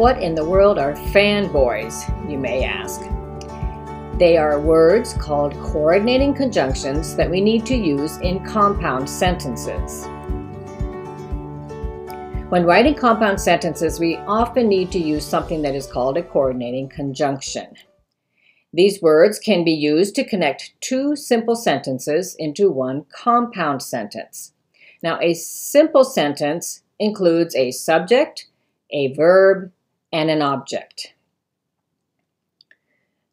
What in the world are fanboys, you may ask? They are words called coordinating conjunctions that we need to use in compound sentences. When writing compound sentences, we often need to use something that is called a coordinating conjunction. These words can be used to connect two simple sentences into one compound sentence. Now, a simple sentence includes a subject, a verb, and an object.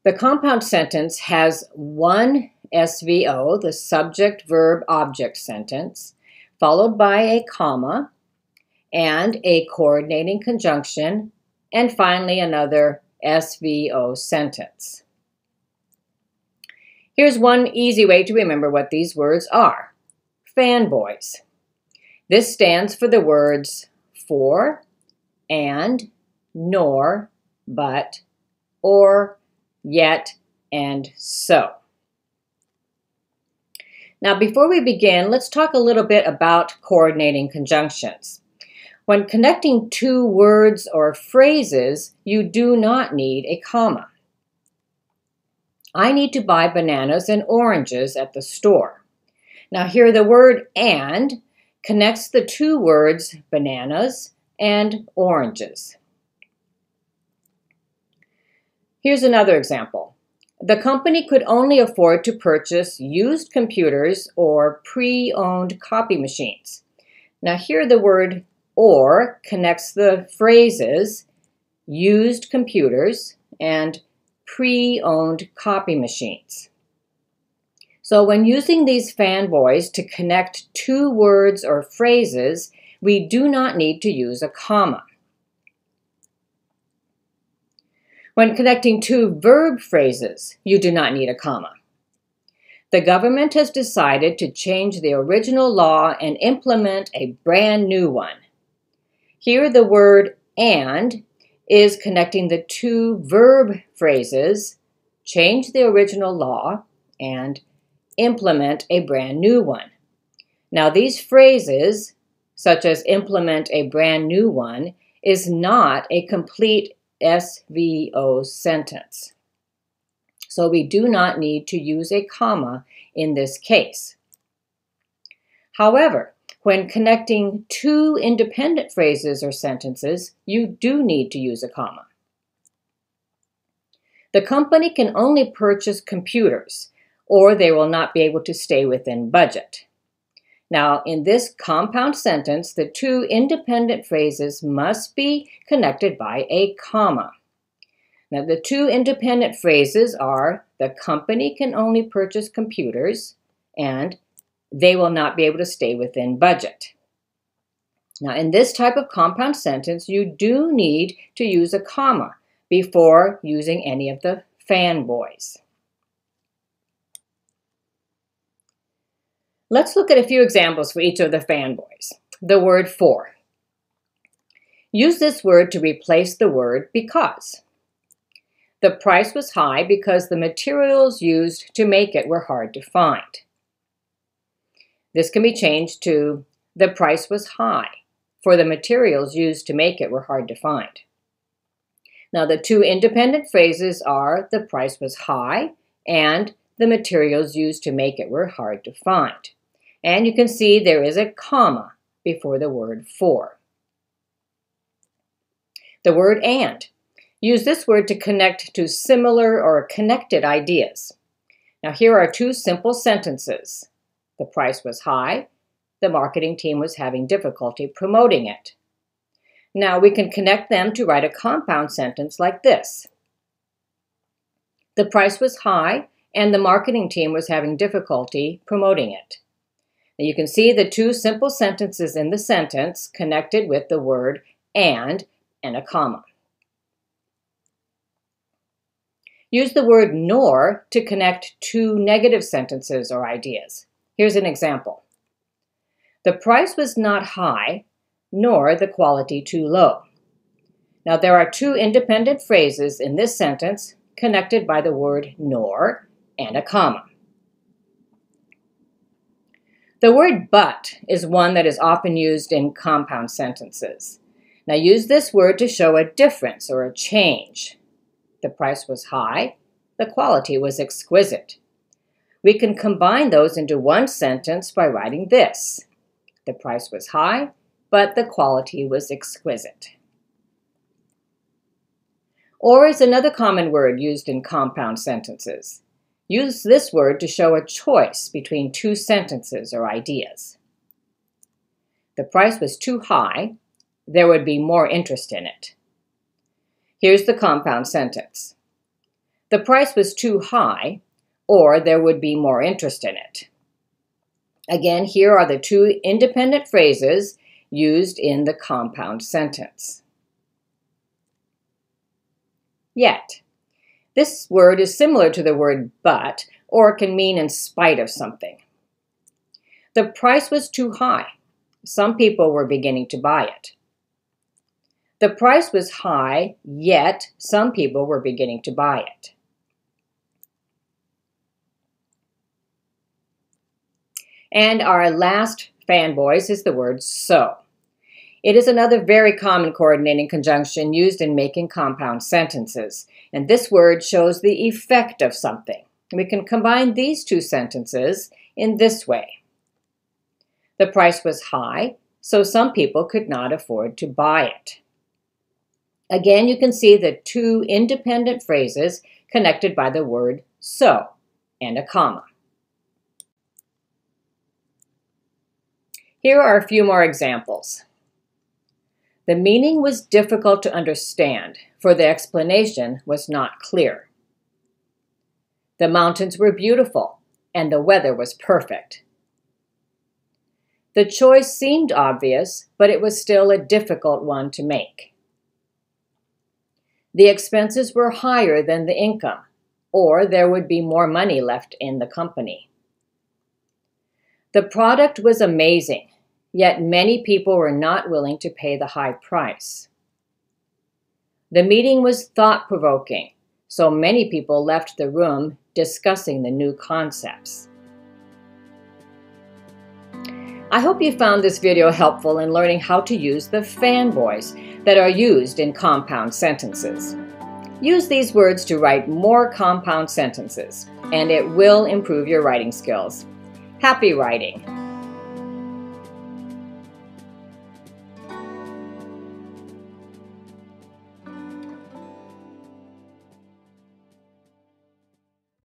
The compound sentence has one SVO, the subject verb object sentence, followed by a comma and a coordinating conjunction, and finally another SVO sentence. Here's one easy way to remember what these words are. Fanboys. This stands for the words for, and, nor, but, or, yet, and so. Now, before we begin, let's talk a little bit about coordinating conjunctions. When connecting two words or phrases, you do not need a comma. I need to buy bananas and oranges at the store. Now, here the word and connects the two words bananas and oranges. Here's another example. The company could only afford to purchase used computers or pre owned copy machines. Now, here the word or connects the phrases used computers and pre owned copy machines. So, when using these fanboys to connect two words or phrases, we do not need to use a comma. When connecting two verb phrases, you do not need a comma. The government has decided to change the original law and implement a brand new one. Here, the word and is connecting the two verb phrases, change the original law, and implement a brand new one. Now, these phrases, such as implement a brand new one, is not a complete SVO sentence. So we do not need to use a comma in this case. However, when connecting two independent phrases or sentences, you do need to use a comma. The company can only purchase computers, or they will not be able to stay within budget. Now, in this compound sentence, the two independent phrases must be connected by a comma. Now, the two independent phrases are the company can only purchase computers and they will not be able to stay within budget. Now, in this type of compound sentence, you do need to use a comma before using any of the fanboys. Let's look at a few examples for each of the fanboys. The word for. Use this word to replace the word because. The price was high because the materials used to make it were hard to find. This can be changed to the price was high for the materials used to make it were hard to find. Now the two independent phrases are the price was high and the materials used to make it were hard to find. And you can see there is a comma before the word for. The word and. Use this word to connect to similar or connected ideas. Now here are two simple sentences. The price was high. The marketing team was having difficulty promoting it. Now we can connect them to write a compound sentence like this. The price was high and the marketing team was having difficulty promoting it. Now you can see the two simple sentences in the sentence connected with the word and and a comma. Use the word nor to connect two negative sentences or ideas. Here's an example. The price was not high, nor the quality too low. Now there are two independent phrases in this sentence connected by the word nor and a comma. The word but is one that is often used in compound sentences. Now use this word to show a difference or a change. The price was high, the quality was exquisite. We can combine those into one sentence by writing this. The price was high, but the quality was exquisite. Or is another common word used in compound sentences. Use this word to show a choice between two sentences or ideas. The price was too high, there would be more interest in it. Here's the compound sentence. The price was too high, or there would be more interest in it. Again, here are the two independent phrases used in the compound sentence. Yet. This word is similar to the word but, or can mean in spite of something. The price was too high. Some people were beginning to buy it. The price was high, yet some people were beginning to buy it. And our last fanboys is the word so. It is another very common coordinating conjunction used in making compound sentences, and this word shows the effect of something. We can combine these two sentences in this way. The price was high, so some people could not afford to buy it. Again, you can see the two independent phrases connected by the word so and a comma. Here are a few more examples. The meaning was difficult to understand, for the explanation was not clear. The mountains were beautiful, and the weather was perfect. The choice seemed obvious, but it was still a difficult one to make. The expenses were higher than the income, or there would be more money left in the company. The product was amazing, yet many people were not willing to pay the high price. The meeting was thought provoking, so many people left the room discussing the new concepts. I hope you found this video helpful in learning how to use the fanboys that are used in compound sentences. Use these words to write more compound sentences, and it will improve your writing skills. Happy writing!